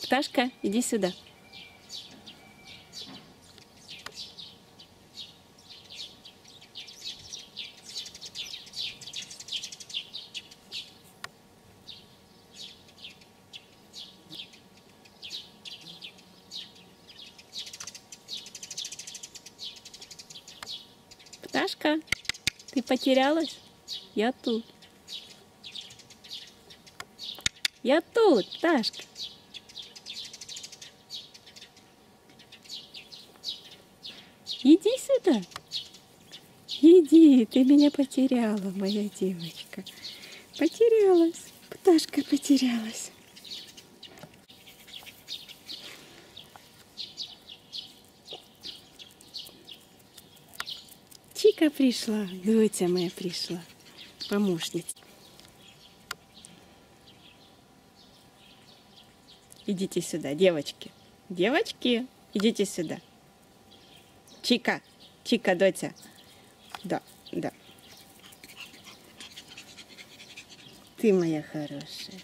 Пташка, иди сюда. Пташка, ты потерялась? Я тут. Я тут, Пташка. Иди сюда. Иди, ты меня потеряла, моя девочка. Потерялась. Пташка потерялась. Чика пришла, Доча моя пришла, помощница. Идите сюда, девочки. Девочки, идите сюда. Чика, Чика, Дотя. Да, да. Ты моя хорошая.